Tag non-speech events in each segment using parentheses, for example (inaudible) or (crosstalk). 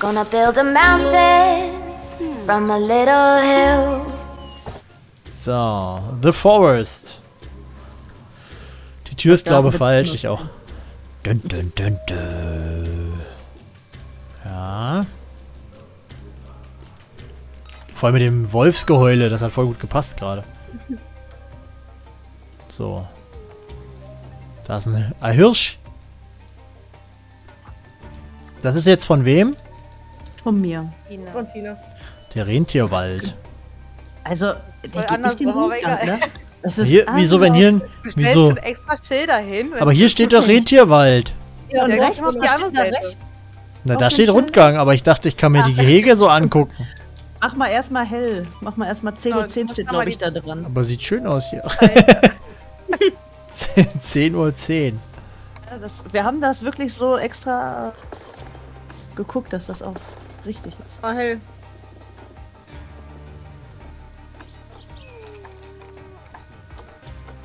Gonna build a mountain from a little hill. So, The Forest. Die Tür ist, glaube ich, falsch. Ich auch. Dun, dun, dun, dun. Ja. Vor allem mit dem Wolfsgeheule, das hat voll gut gepasst gerade. So. Da ist ein, ein Hirsch. Das ist jetzt von wem? Von mir. Von Tina. Der Rentierwald. Also, der geht nicht den Rundgang, egal. ne? Das ist Hier, wieso, wenn hier ein, Du stellst wieso? extra Schilder hin. Aber hier steht doch Rentierwald. Ja, und Der rechts, auf die da andere steht da Seite. rechts. Na, Auf da steht? Rundgang, aber ich dachte, ich kann mir die Gehege so angucken. Mach mal erstmal hell. Mach mal erstmal 10 Ja, Uhr 10 du steht, glaube ich, da dran. Aber sieht schön aus hier. 10 (laughs) Uhr 10. Ja, das, wir haben das wirklich so extra geguckt, dass das auch richtig ist. Ah, hell.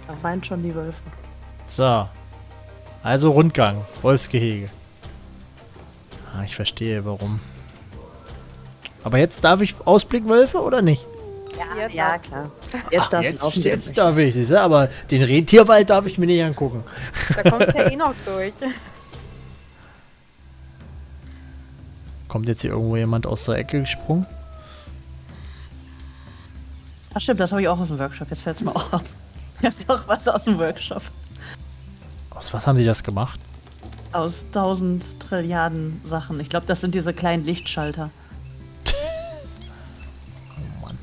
Da weinen schon die Wölfe. So. Also Rundgang. Wolfsgehege. Ah, ich verstehe, warum. Aber jetzt darf ich Ausblick Wölfe oder nicht? Jetzt Ja, du. klar. Jetzt du Jetzt, laufen. jetzt darf ich, aber den Rentierwald darf ich mir nicht angucken. Da kommst du ja eh noch (laughs) durch. Kommt jetzt hier irgendwo jemand aus der Ecke gesprungen? Ach stimmt, das habe ich auch aus dem Workshop. Jetzt fällt es mir auch auf. Ich habe doch was aus dem Workshop. Aus was haben die das gemacht? Aus tausend Trilliarden Sachen. Ich glaube, das sind diese kleinen Lichtschalter. (laughs) Oh Mann.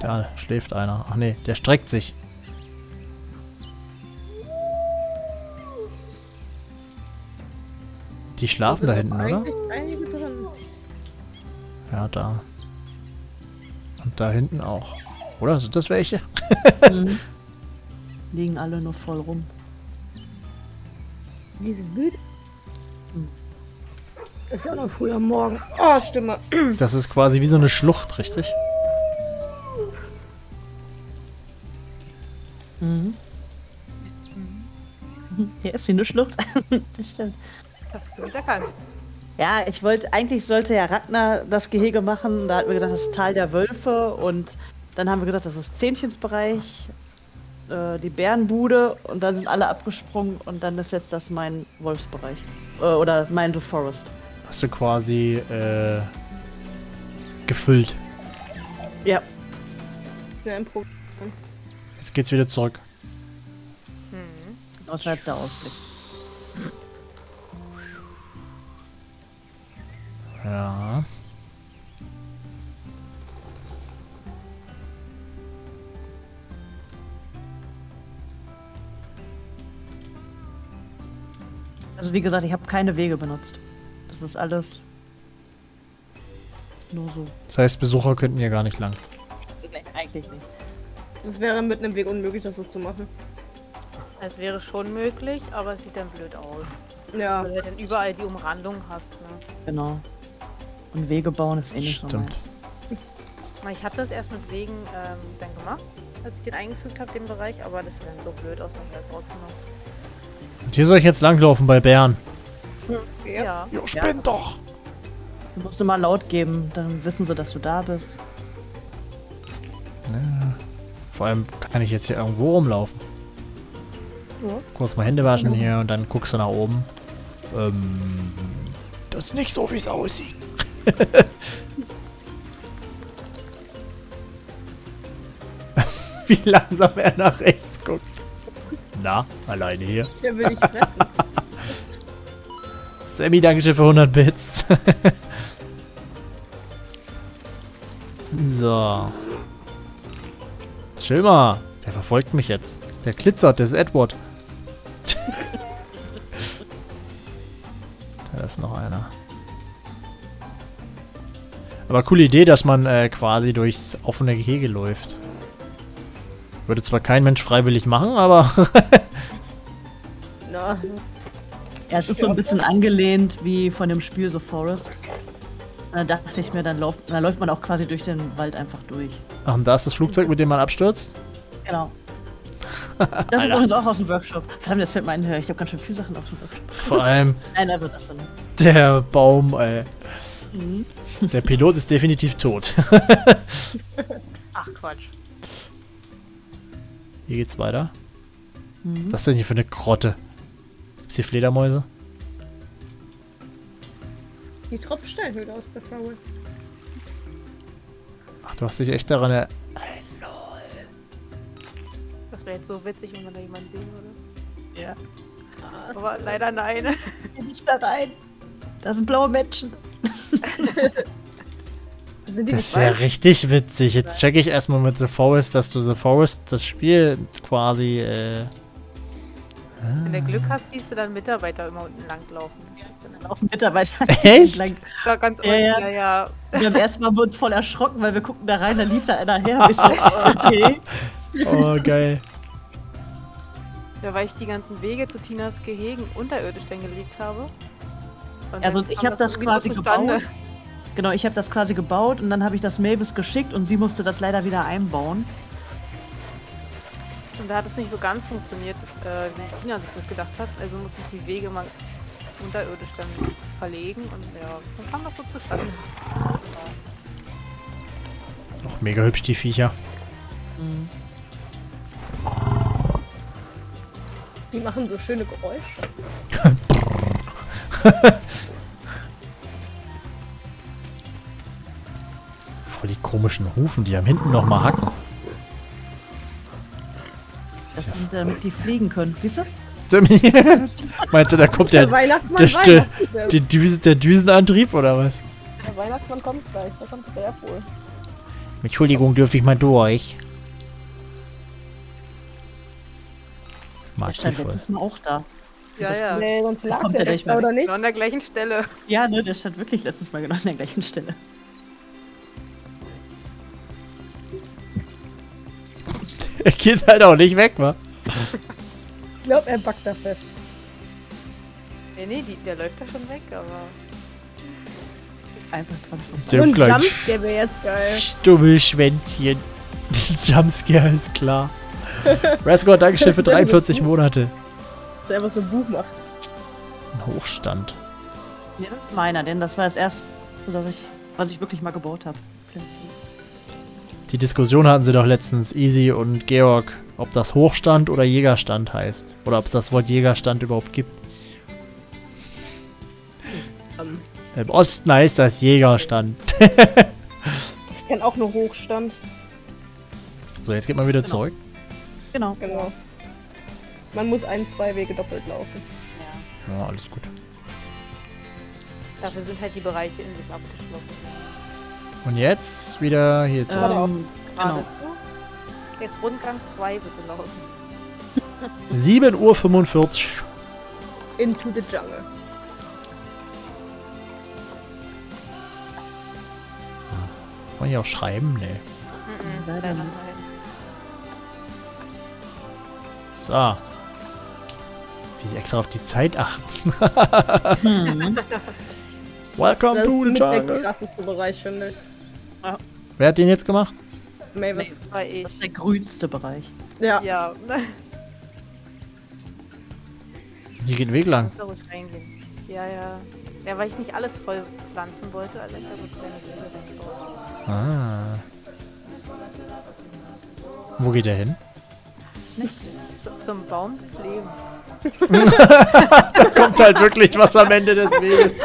Da schläft einer. Ach nee, der streckt sich. Die schlafen da hinten, oder? Eigentlich einige drin. Ja, da. Und da hinten auch. Oder? Sind das welche? Mhm. (laughs) Liegen alle nur voll rum. Die sind müde. Hm. Ist ja noch früh am Morgen. Oh, Stimme. (clears throat) Das ist quasi wie so eine Schlucht, richtig? Mhm. (laughs) Hier ist wie eine Schlucht. (laughs) das stimmt. Hast du gut erkannt. Ja, ich wollte, eigentlich sollte ja Ragnar das Gehege machen. Da hatten wir gesagt, das ist Tal der Wölfe. Und dann haben wir gesagt, das ist Zähnchensbereich, äh, die Bärenbude. Und dann sind alle abgesprungen. Und dann ist jetzt das mein Wolfsbereich. Äh, oder mein The Forest. Hast du quasi äh, gefüllt. Ja. Schnell im Pro Jetzt geht's wieder zurück. War jetzt der Ausblick. Ja. Also wie gesagt, ich habe keine Wege benutzt. Das ist alles nur so. Das heißt, Besucher könnten hier gar nicht lang. Nee, eigentlich nicht. Es wäre mit einem Weg unmöglich, das so zu machen. Es wäre schon möglich, aber es sieht dann blöd aus. Ja. Weil du dann überall die Umrandung hast. Ne? Genau. Und Wege bauen ist eh nicht so Stimmt. meins. Mal, Ich habe das erst mit Wegen ähm, dann gemacht, als ich den eingefügt habe, den Bereich, aber das sieht dann so blöd aus, dann habe ich das rausgenommen. Und hier soll ich jetzt langlaufen bei Bären. Ja. Ja. Jo, spinnt doch! Du musst immer laut geben, dann wissen sie, dass du da bist. Ja. Vor allem kann ich jetzt hier irgendwo rumlaufen. Ja. Kurz mal Hände waschen hier und dann guckst du nach oben. Ähm, das ist nicht so, wie es aussieht. (laughs) wie langsam er nach rechts guckt. Na, alleine hier. Der will dich fressen. (laughs) Sammy, Dankeschön für 100 Bits. (laughs) so. Chill mal. Der verfolgt mich jetzt. Der glitzert, das ist Edward. Aber coole Idee, dass man äh, quasi durchs offene Gehege läuft. Würde zwar kein Mensch freiwillig machen, aber Na, (laughs) Ja, es ist so ein bisschen angelehnt wie von dem Spiel The Forest. Da dachte ich mir, dann, lauf, dann läuft man auch quasi durch den Wald einfach durch. Ach, und da ist das Flugzeug, mit dem man abstürzt. Genau. (laughs) Das ist übrigens auch aus dem Workshop. Verdammt, das fällt mir ein, ich habe ganz schön viele Sachen aus dem Workshop. Vor allem Einer wird das dann. der Baum, ey. Mhm. (laughs) Der Pilot ist definitiv tot. (laughs) Ach Quatsch. Hier geht's weiter. Mhm. Was ist das denn hier für eine Grotte? Gibt's hier Fledermäuse? Die Tropfsteinhöhle aus der Forest. Ach, du hast dich echt daran er Das wäre jetzt so witzig, wenn man da jemanden sehen würde. Ja. Aber leider nein. (laughs) Nicht da rein. Da sind blaue Menschen. (laughs) Sind die Das ist ja richtig witzig. Jetzt checke ich erstmal mit The Forest, dass du The Forest das Spiel quasi, äh. Wenn du Glück hast, siehst du dann Mitarbeiter immer unten langlaufen. Das ist dann Auf Mitarbeiter. (laughs) Echt? entlang. ja, ganz Ja, unten, ja. ja, ja. Wir haben erstmal uns voll erschrocken, weil wir gucken da rein, da lief da einer her. (laughs) Okay. Oh, geil. Ja, weil ich die ganzen Wege zu Tinas Gehegen unterirdisch dann gelegt habe. Und Also ich habe das irgendwie quasi gebaut. Genau, ich habe das quasi gebaut und dann habe ich das Mavis geschickt und sie musste das leider wieder einbauen. Und da hat es nicht so ganz funktioniert, äh, wie Tina sich das gedacht hat. Also musste ich die Wege mal unterirdisch dann verlegen und ja, dann kam das so zustande. Auch mega hübsch, die Viecher. Mhm. Die machen so schöne Geräusche. (laughs) (laughs) komischen Hufen, die am hinten noch mal hacken. Das sind, damit die fliegen können. Siehst du? (laughs) Meinst du, da kommt der, Der Weihnachtsmann, der, der, Weihnachtsmann, der, der, Düse, der Düsenantrieb oder was? der Weihnachtsmann kommt gleich. Der kommt sehr wohl. Entschuldigung, dürfte ich mal durch? Der Mag die stand voll. letztes Mal auch da. Ja, Das- ja. Nee, sonst lag kommt der der mehr oder nicht? Genau an der gleichen Stelle. Ja, ne, der stand wirklich letztes Mal genau an der gleichen Stelle. (laughs) Er geht halt auch nicht weg, wa? Ich glaube, er backt da fest. Nee, nee, die, der läuft da schon weg, aber. Einfach dran vorbei. Der Und Jumpscare wäre jetzt geil. Stummelschwänzchen. (laughs) Jumpscare ist klar. (laughs) Rascot, Dankeschön für 43 Monate. Dass er einfach so ein Buch macht. Ein Hochstand. Ja, das ist meiner, denn das war das erste, ich, was ich wirklich mal gebaut habe. Die Diskussion hatten sie doch letztens, Easy und Georg, ob das Hochstand oder Jägerstand heißt. Oder ob es das Wort Jägerstand überhaupt gibt. Ähm, Im Osten heißt das Jägerstand. (laughs) ich kenne auch nur Hochstand. So, jetzt geht man wieder Genau. zurück. Genau. Genau. Man muss ein, zwei Wege doppelt laufen. Ja, alles gut. Dafür sind halt die Bereiche in sich abgeschlossen. Und jetzt wieder hier zurück. Ähm, genau. Jetzt Rundgang 2 bitte laufen. 7.45 Uhr. Into the Jungle. Kann man hier auch schreiben? Nee. Mhm, Leider leider. So. Wie sie extra auf die Zeit achten. Hm. (laughs) Welcome Das ist to the mit der jungle. krasseste Bereich, finde ich. Wer hat den jetzt gemacht? Mavis. Das war ich. Das ist der grünste Bereich. Ja. Ja, Hier geht ein Weg lang. Ja, ja. Ja, weil ich nicht alles voll pflanzen wollte, also ich da so kleine. Ah. Wo geht er hin? Zu, zum Baum des Lebens. (laughs) Da kommt halt wirklich was am Ende des Weges.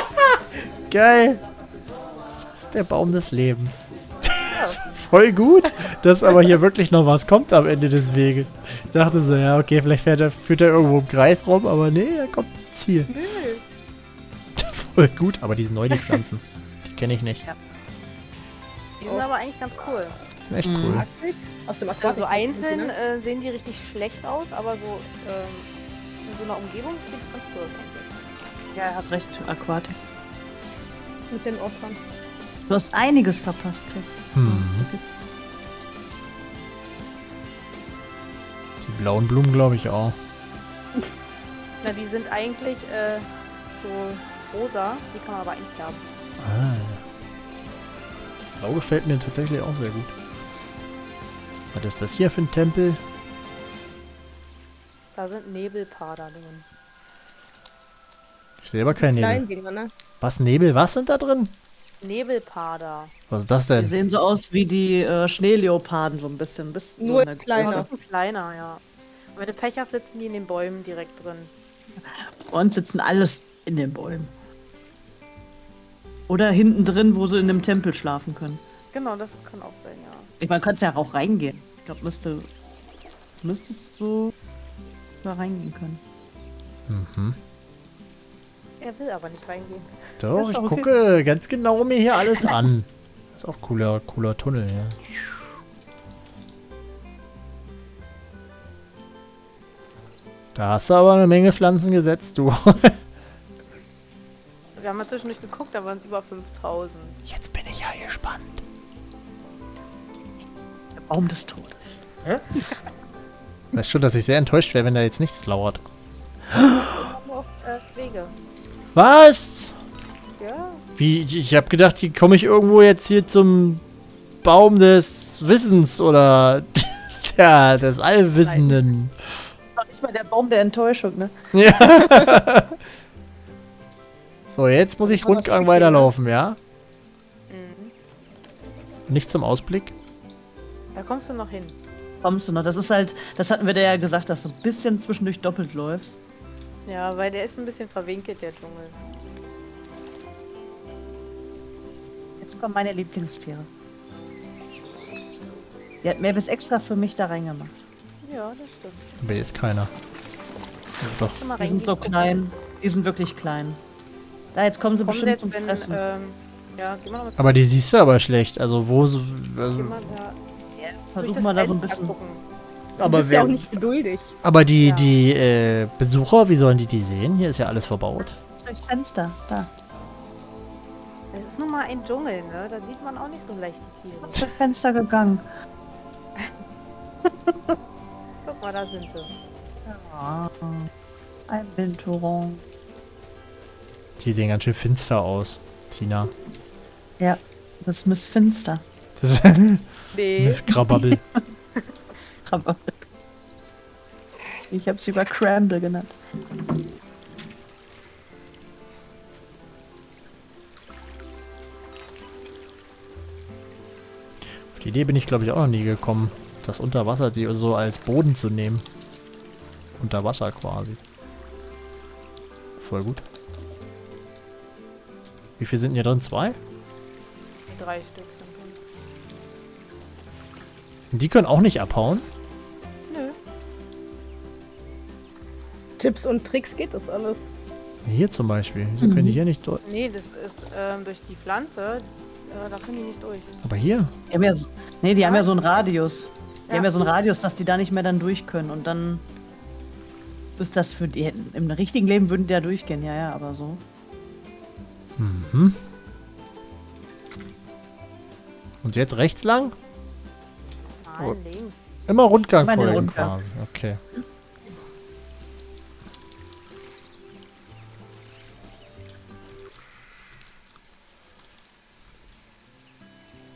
(laughs) Geil. Der Baum des Lebens. (laughs) Voll gut, dass aber hier wirklich noch was kommt am Ende des Weges. Ich dachte so, ja, okay, vielleicht fährt er, führt er irgendwo im Kreis rum, aber nee, er kommt ins Ziel. (laughs) Voll gut, aber die sind neu, die Pflanzen. (laughs) Die kenne ich nicht. Die sind aber eigentlich ganz cool. Die sind echt Mhm. cool. Aus dem Also einzeln äh, sehen die richtig schlecht aus, aber so ähm, in so einer Umgebung sieht es ganz cool aus. eigentlich. Ja, hast recht, Aquatik. Mit den Opfern. Du hast einiges verpasst, Chris. Hm. Die blauen Blumen glaube ich auch. (laughs) Na, die sind eigentlich äh, so rosa, die kann man aber einfärben. Ah. Blau gefällt mir tatsächlich auch sehr gut. Was ist das hier für ein Tempel? Da sind Nebelpader drin. Ich sehe aber keinen Nebel. Ne? Was, Nebel? Was sind da drin? Nebelpader. Was ist das Die denn? sehen so aus wie die äh, Schneeleoparden, so ein bisschen. Bis Nur so in der kleiner. Das Größe. ist ein kleiner, ja. Und wenn du Pech hast, sitzen die in den Bäumen direkt drin. Bei uns sitzen alles in den Bäumen. Oder hinten drin, wo sie in einem Tempel schlafen können. Genau, das kann auch sein, ja. Ich meine, kannst ja auch reingehen. Ich glaube, müsste. Müsstest so da reingehen können. Mhm. Er will aber nicht reingehen. Doch, ich okay. gucke ganz genau mir hier alles an. Ist auch cooler, cooler Tunnel, ja. Da hast du aber eine Menge Pflanzen gesetzt, du. (laughs) Wir haben mal zwischendurch geguckt, da waren es über 5000. Jetzt bin ich ja gespannt. Der Baum des Todes. Weißt schon, dass ich sehr enttäuscht wäre, wenn da jetzt nichts lauert. Haben auch äh, Wege. Was? Ja. Wie, ich, habe gedacht, hier komme ich irgendwo jetzt hier zum Baum des Wissens oder (laughs) ja, des Allwissenden. Noch nicht mal der Baum der Enttäuschung, ne? Ja. (laughs) so, jetzt muss ich Rundgang weiterlaufen, ja? Mhm. Nicht zum Ausblick. Da kommst du noch hin. Kommst du noch? Das ist halt, das hatten wir dir ja gesagt, dass du ein bisschen zwischendurch doppelt läufst. Ja, weil der ist ein bisschen verwinkelt, der Dschungel. Jetzt kommen meine Lieblingstiere. Die hat Mavis extra für mich da reingemacht. Ja, das stimmt. Aber hier ist keiner. Doch. Die sind so klein. Die sind wirklich klein. Da, jetzt kommen sie Kommen bestimmt jetzt, zum wenn, Fressen. ähm, ja, geh mal Aber die siehst du aber schlecht. Also wo so. geh Also, mal da durch Versuch mal da so ein bisschen. gucken. Aber bist ja wer, auch nicht geduldig. aber die, Ja. die äh, Besucher, wie sollen die die sehen? Hier ist ja alles verbaut. Durchs Fenster. Da. Es ist nun mal ein Dschungel, ne? Da sieht man auch nicht so leicht die Tiere. Durchs Fenster gegangen. (laughs) Guck mal, da sind sie. Ah, ein Windturm. Die sehen ganz schön finster aus, Tina. Ja, das ist Miss Finster. Das ist (laughs) Nee. Miss Krababbel. (laughs) Aber ich habe sie über Cramble genannt. Auf die Idee bin ich, glaube ich, auch noch nie gekommen, das Unterwasser so als Boden zu nehmen. Unter Wasser quasi. Voll gut. Wie viel sind denn hier drin? Zwei? Drei Stück sind drin. Und die können auch nicht abhauen? Tipps und Tricks geht das alles. Hier zum Beispiel. Die können die hier nicht durch. Nee, das ist ähm, durch die Pflanze. Äh, da können die nicht durch. Aber hier? Die haben ja so, nee, die haben ja so einen Radius. Die Ja. haben ja so einen Radius, dass die da nicht mehr dann durch können. Und dann ist das für die. Im richtigen Leben würden die da durchgehen, ja, ja, aber so. Mhm. Und jetzt rechts lang? Nein, Oh. links. Immer Rundgang folgen Rundgang. quasi. Okay.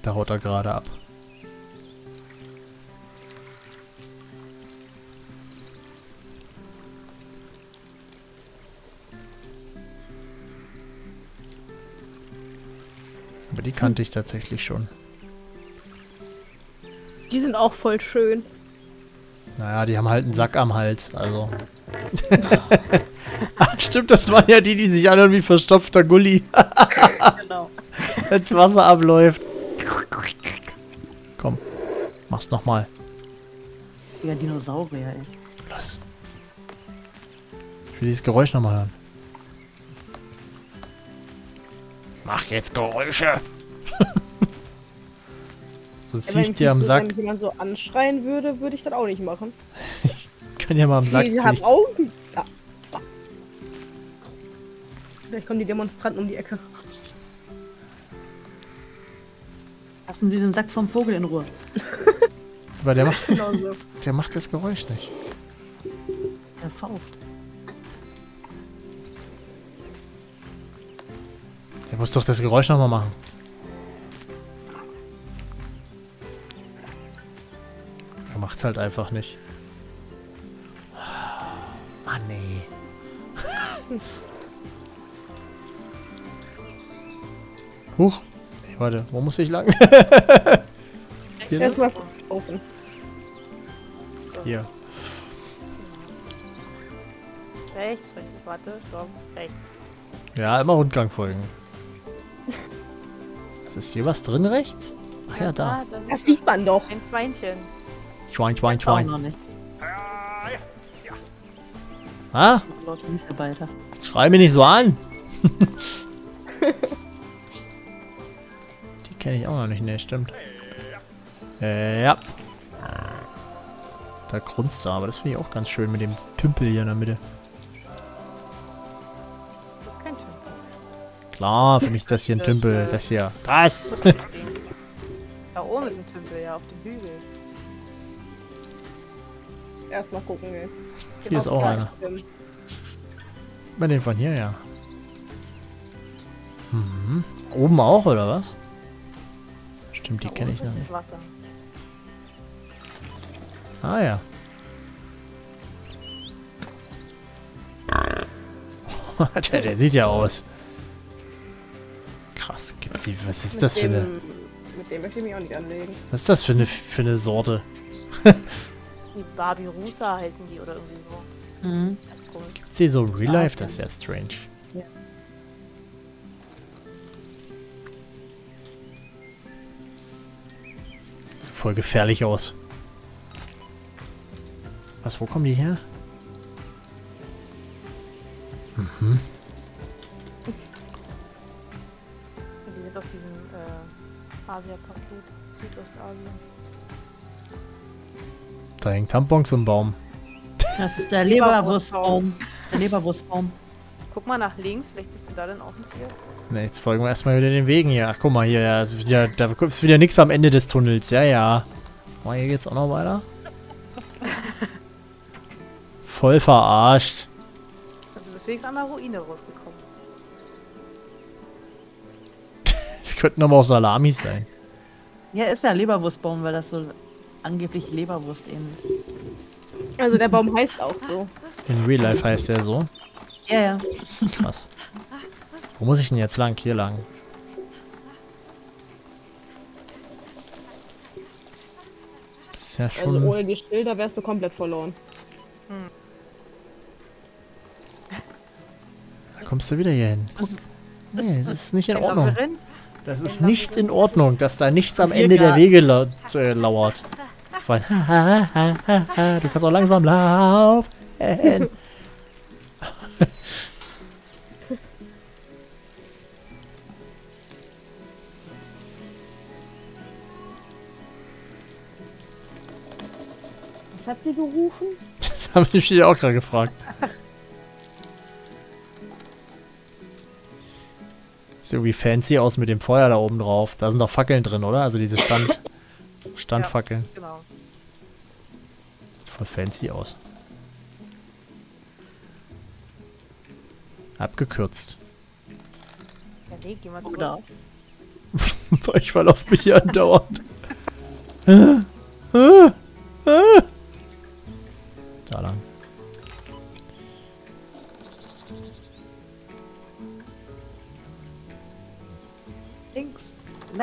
Da haut er gerade ab. Aber die kannte ich tatsächlich schon. Die sind auch voll schön. Naja, die haben halt einen Sack am Hals, also. (laughs) Ach, stimmt, das waren ja die, die sich anhören wie verstopfter Gulli, (laughs) Genau. als Wasser abläuft. Komm, mach's nochmal. Ja, Dinosaurier, ey. Los. Ich will dieses Geräusch nochmal hören. Mach jetzt Geräusche! (laughs) Sonst zieh ich dir am Sack. Wenn jemand so anschreien würde, würde ich das auch nicht machen. (laughs) Kann ja mal am Sack Die haben ziehen. Augen. Ja. Vielleicht kommen die Demonstranten um die Ecke. Lassen Sie den Sack vom Vogel in Ruhe. (laughs) Aber der macht, Genau so. der macht das Geräusch nicht. Der faucht. Der muss doch das Geräusch nochmal machen. Er macht's halt einfach nicht. essen. (laughs) Huch. Warte, wo muss ich lang? Hier, ne? Erstmal offen. Hier. Rechts, rechts, warte, stopp, rechts. Ja, immer Rundgang folgen. Ist hier was drin rechts? Ach ja, da. Ah, das sieht man doch. ein Schweinchen. Schwein, Schwein, Schwein. noch nicht. Ah? Schrei mich nicht so an. (laughs) kenne ich auch noch nicht. Ne, stimmt. Äh, ja. Da grunzt er, aber das finde ich auch ganz schön mit dem Tümpel hier in der Mitte. Klar, für mich ist das hier ein Tümpel. Das hier. Das! Da oben ist ein Tümpel, ja, auf dem Hügel. Erstmal gucken, ey. Hier ist auch einer. Stimmt. Sieht man den von hier, ja. Mhm. Oben auch, oder was? Stimmt, die kenne ich noch nicht. Wasser. Ah ja. (laughs) der, der sieht ja aus. Krass, gibt's die. Was ist Mit das für eine. dem- Mit dem möchte ich mich auch nicht anlegen. Was ist das für eine für eine Sorte? Die Barbie Rusa heißen die oder irgendwie so. (laughs) Mhm. Gibt's die so Real Life? Das ist ja strange. Voll gefährlich aus. Was, wo kommen die her? Mhm. Die sind aus diesem äh, Asia-Paket. Südostasien. Da hängen Tampons im Baum. Das ist der Leberwurstbaum. Der Leberwurstbaum. Guck mal nach links, vielleicht ist da dann auch ein Tier. Ne, jetzt folgen wir erstmal wieder den Wegen hier. Ach, guck mal hier, ja, ist wieder, da ist wieder nichts am Ende des Tunnels. Ja, ja. Oh, hier geht's auch noch weiter. (laughs) Voll verarscht. Also deswegen an der Ruine rausgekommen. (laughs) Es könnten aber auch Salamis sein. Ja, ist der Leberwurstbaum, weil das so angeblich Leberwurst ähnelt. Also der Baum heißt auch so. In Real Life heißt der so. Ja, ja. Krass. Wo muss ich denn jetzt lang? Hier lang. Das ist ja Also schon... ohne die Schilder wärst du komplett verloren. da kommst du wieder hier hin. Das- Nee, das ist nicht in Ordnung. Das ist nicht in Ordnung, dass da nichts am Ende der Wege lau äh, lauert. Weil, (laughs) du kannst auch langsam laufen. Was hat sie gerufen? (laughs) Das habe ich mich auch gerade gefragt. Sieht irgendwie fancy aus mit dem Feuer da oben drauf. Da sind doch Fackeln drin, oder? Also diese Stand (laughs) Standfackeln. Genau. Sieht voll fancy aus. Abgekürzt. Ja, nee, geh mal zurück. Oder? (laughs) ich verlauf mich hier andauernd.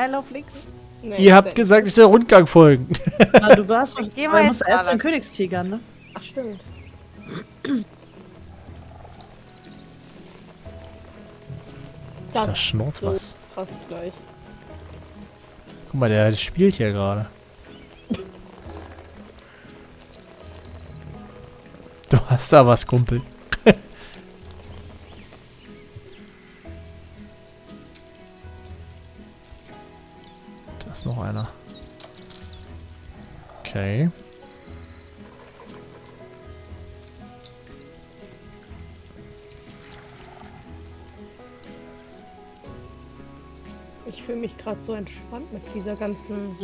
Nein, lauf links. Nee, Ihr habt gesagt, ich soll Rundgang folgen. Na, du warst doch. Du musst erst den lang. Königstiger, ne? Ach stimmt. Das, Da schnurrt so was. krass gleich. Guck mal, der spielt hier gerade. (laughs) Du hast da was, Kumpel. ich fühle mich gerade so entspannt mit dieser ganzen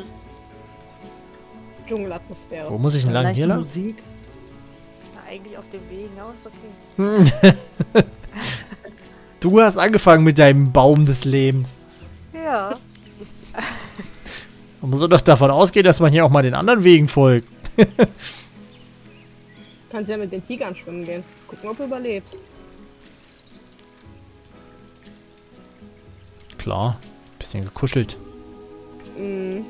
Dschungelatmosphäre. Wo muss ich denn lang? Hier lang? Musik? Na, eigentlich auf dem Weg, aber ist okay. (laughs) du hast angefangen mit deinem Baum des Lebens. Ja. (laughs) Man muss doch davon ausgehen, dass man hier auch mal den anderen Wegen folgt. (laughs) Kannst ja mit den Tigern schwimmen gehen. Gucken, ob du überlebst. Klar. Bisschen gekuschelt. Mm,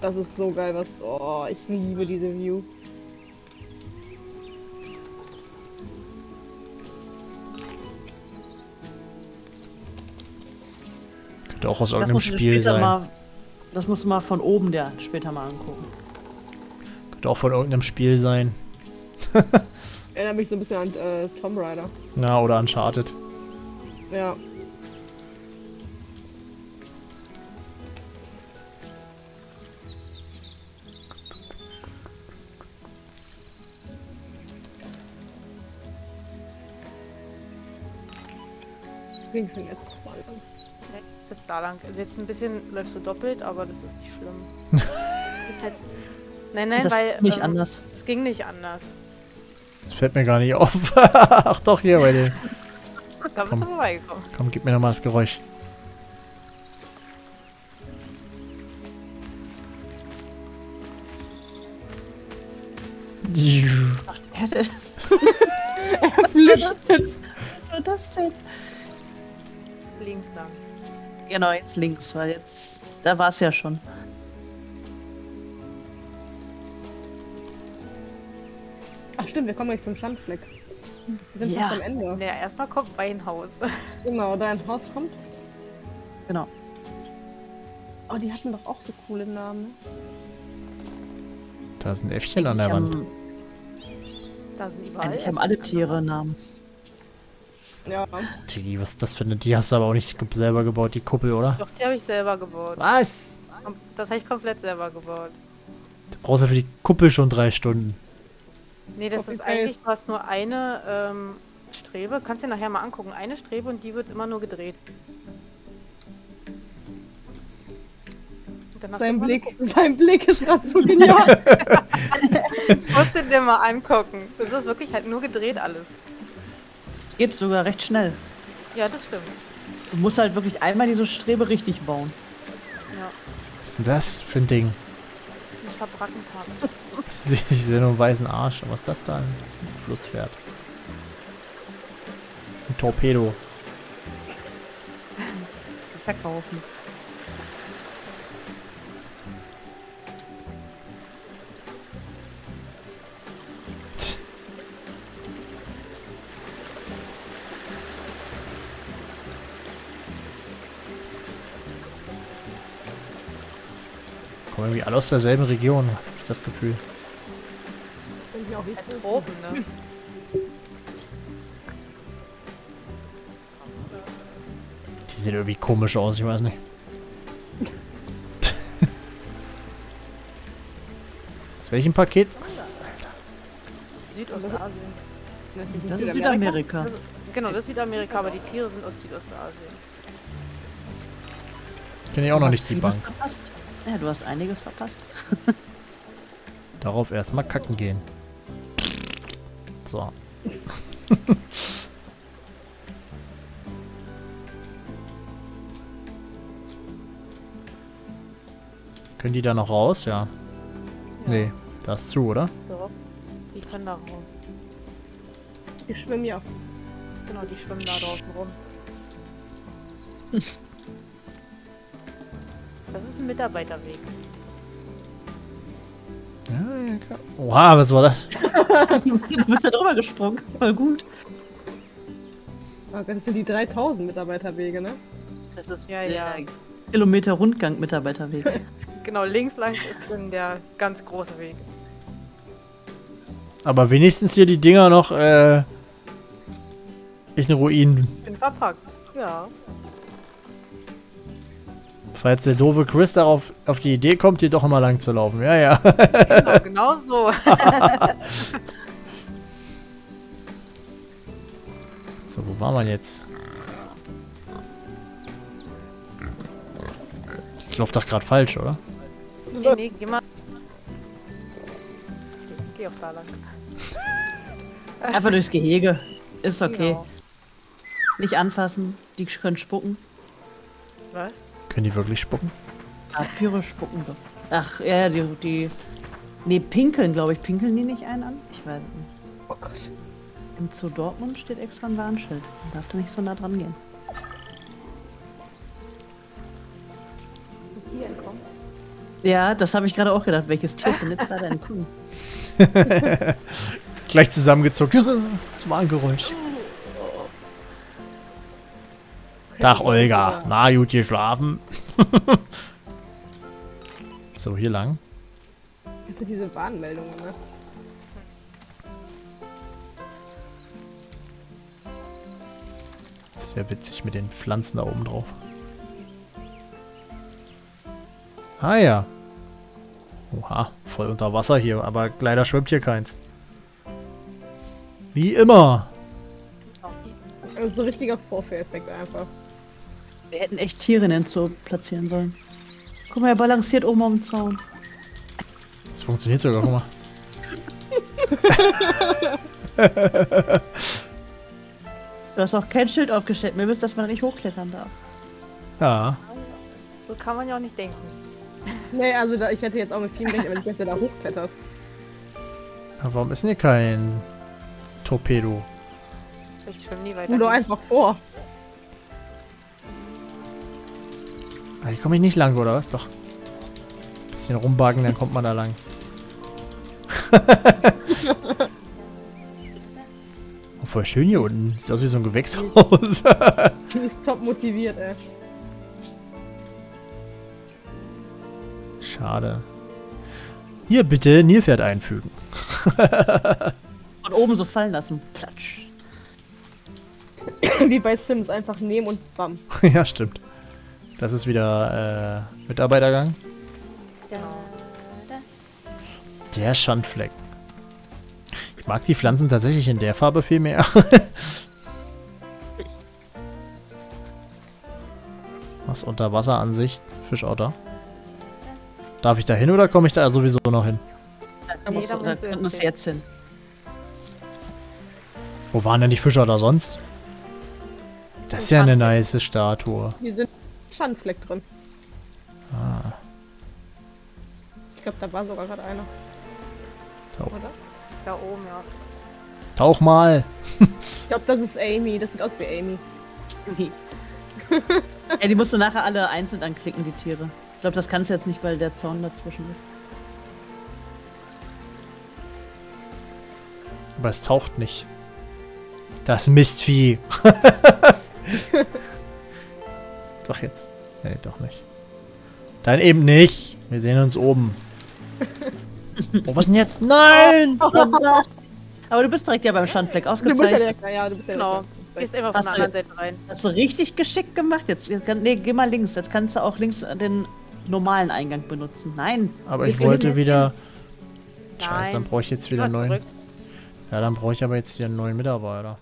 das ist so geil, was. Oh, ich liebe diese View. Könnte auch aus Das irgendeinem Spiel sein. Mal, das musst du mal von oben der später mal angucken. Könnte auch von irgendeinem Spiel sein. Erinnert mich so ein bisschen an äh, Tomb Raider. Na, oder Uncharted. Ja. Ging's denn jetzt mal? Nee, ist jetzt da lang. Also jetzt ein bisschen läufst du doppelt, aber das ist nicht schlimm. Ist halt- nein, nein, das weil nicht ähm, anders. es ging nicht anders. Das fällt mir gar nicht auf. (laughs) Ach doch, hier bei dem. Da bist Komm. du vorbeigekommen. Komm, gib mir nochmal das Geräusch. Ach, der hätte. (laughs) Genau, jetzt links, weil jetzt. Da war es ja schon. Ach stimmt, wir kommen gleich zum Schandfleck. Wir sind Ja. fast am Ende. Naja, erstmal kommt mein Haus. (laughs) Genau, dein Haus kommt. Genau. Oh, die hatten doch auch so coole Namen. Da ist ein Äffchen an der Wand. haben, Da sind überall. eigentlich haben alle Tiere Namen. Ja. Tigi, was ist das für eine? Die hast du aber auch nicht selber gebaut, die Kuppel, oder? Doch, die habe ich selber gebaut. Was? Das habe ich komplett selber gebaut. Du brauchst ja für die Kuppel schon drei Stunden. Nee, das ist eigentlich, du hast nur eine ähm, Strebe. Kannst dir nachher mal angucken. Eine Strebe und die wird immer nur gedreht. Sein du Blick, sein Blick ist gerade so genial. eine- (laughs) Musst du dir mal angucken. Das ist wirklich halt nur gedreht alles. Es geht sogar recht schnell. Ja, das stimmt. Du musst halt wirklich einmal diese Strebe richtig bauen. Ja, Was ist denn das für ein Ding? (laughs) Ich sehe- Ich sehe nur einen weißen Arsch. Was ist das da? Ein Flusspferd. Ein Torpedo. Verkaufen. Kommen irgendwie alle aus derselben Region, hab ich das Gefühl. Sind die auch Halt Tropen, ne? Die sehen irgendwie komisch aus, ich weiß nicht. (laughs) Aus welchem Paket? Was? Südostasien. Das ist Südamerika. Das ist, genau, das ist Südamerika, aber die Tiere sind aus Südostasien. Kenne ich auch noch nicht die Bank. Verpasst. Ja, du hast einiges verpasst. (laughs) Darauf erstmal kacken gehen. So. (laughs) Können die da noch raus? Ja. Ja. Nee, da ist zu, oder? So. Die können da raus. Ich schwimme ja. Genau, die schwimmen da draußen rum. (laughs) Das ist ein Mitarbeiterweg. Ja, ja, klar. Oha, was war das? (laughs) du bist da drüber gesprungen. Voll gut. Oh Gott, das sind die 3000 Mitarbeiterwege, ne? Das ist Ja, der ja. Kilometer Rundgang Mitarbeiterweg. (laughs) Genau, links lang ist dann der ganz große Weg. Aber wenigstens hier die Dinger noch, äh. Ich eine Ruinen. Bin verpackt. Ja. Falls der doofe Chris darauf auf die Idee kommt, hier doch immer lang zu laufen. Ja, ja. Genau, genau so. (laughs) So, wo war man jetzt? Ich laufe doch gerade falsch, oder? nee, nee, geh mal. Geh auch da lang. (laughs) Einfach durchs Gehege. Ist okay. Genau. Nicht anfassen. Die können spucken. Was? Können die wirklich spucken? Ah, Vampire spucken doch. Ach, ja, die, die. Nee, pinkeln, glaube ich. Pinkeln die nicht einen an? Ich weiß es nicht. Oh Gott. Im zu Dortmund steht extra ein Warnschild. Man darf da nicht so nah dran gehen. Hier entkommen? Ja, das habe ich gerade auch gedacht. Welches Tier ist denn jetzt gerade (laughs) entkommen? (laughs) (laughs) Gleich zusammengezogen. Das war. Tag, Olga. Na, gut geschlafen. (laughs) so, hier lang. Das sind diese Warnmeldungen, ne? Sehr witzig mit den Pflanzen da oben drauf. Ah ja. Oha, voll unter Wasser hier, aber leider schwimmt hier keins. Wie immer. Also so ein richtiger Vorführeffekt einfach. Wir hätten echt Tiere in den Zoo platzieren sollen. Guck mal, er balanciert oben am Zaun. Das funktioniert sogar, guck mal. (laughs) Du hast auch kein Schild aufgestellt. Mir wisst, dass man nicht hochklettern darf. Ja. So kann man ja auch nicht denken. (laughs) Nee, also da, ich hätte jetzt auch mit vielen gerechnet, wenn ich jetzt da hochklettert. Aber warum ist denn hier kein Torpedo? Ich schwimme nie weiter. Doch einfach vor. Hier komme ich nicht lang, oder was? Doch. Bisschen rumbagen, dann kommt man da lang. (laughs) oh, voll schön hier unten. Sieht aus wie so ein Gewächshaus. (laughs) Die ist top motiviert, ey. Schade. Hier bitte Nilpferd einfügen. (laughs) Von oben so fallen lassen. Platsch. Wie bei Sims, einfach nehmen und bam. ja, stimmt. Das ist wieder äh, Mitarbeitergang. Da, da. Der Schandfleck. Ich mag die Pflanzen tatsächlich in der Farbe viel mehr. (laughs) Was Unterwasseransicht? Fischotter. Darf ich da hin oder komme ich da sowieso noch hin? Da musst da du, da musst du musst du hin. jetzt hin. Wo waren denn die Fischotter sonst? Das ist ja eine nice Statue. Hier sind Schandfleck drin. Ah, Ich glaube, da war sogar gerade einer. da, Oder? Da oben, ja. tauch mal. Ich glaube, das ist Amy. Das sieht aus wie Amy. ja, (laughs) die musst du nachher alle einzeln anklicken, die Tiere. Ich glaube, das kannst du jetzt nicht, weil der Zaun dazwischen ist. Aber es taucht nicht. Das Mistvieh. (laughs) doch jetzt. Nee, doch nicht. Dann eben nicht. Wir sehen uns oben. (laughs) Oh, was denn jetzt? Nein! Aber du bist direkt ja beim Schandfleck Du bist ja ausgezeichnet. der, ja, du bist ja Genau. Gehst immer von Hast der du- anderen Seite rein. Hast du richtig geschickt gemacht. Jetzt, jetzt kann, nee, geh mal links. Jetzt kannst du auch links den normalen Eingang benutzen. Nein. Aber ich wollte wieder... Nein. Scheiße, dann brauche ich jetzt wieder einen neuen... zurück. Ja, dann brauche ich aber jetzt hier einen neuen Mitarbeiter.